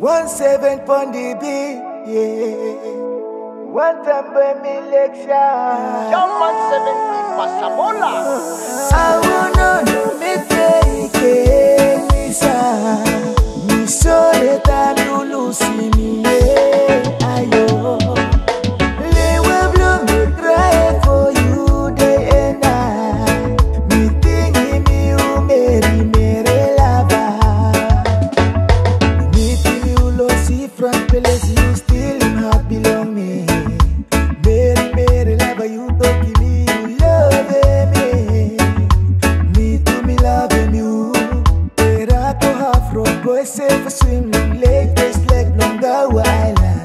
One seven pon the beat, yeah. One time by me lecture. Young man 70 Pasamola. Ah. I wanna know boy safe for swimming lake, just like longer. Baby,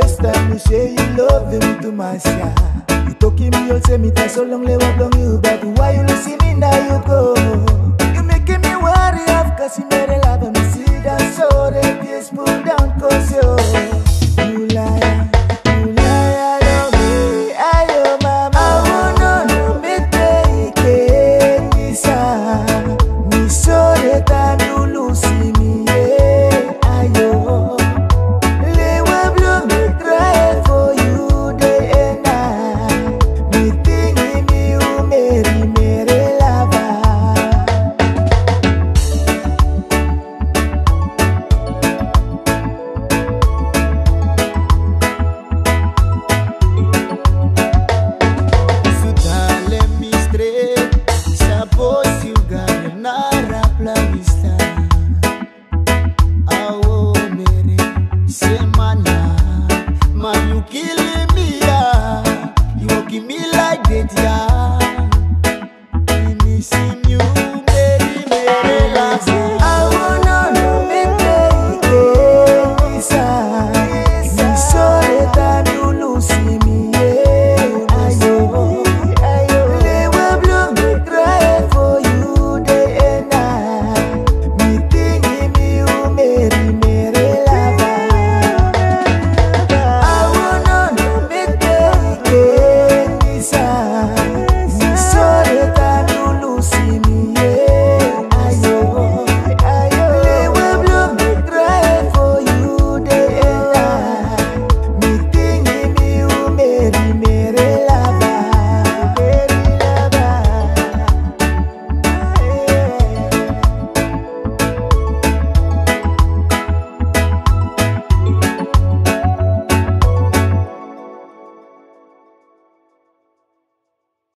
first time you say you love me to my side. You talking me all say me take so long lewe blong you but why you losing me now you go? You making me worry of cause you made a love me see that so the tears pull down cause you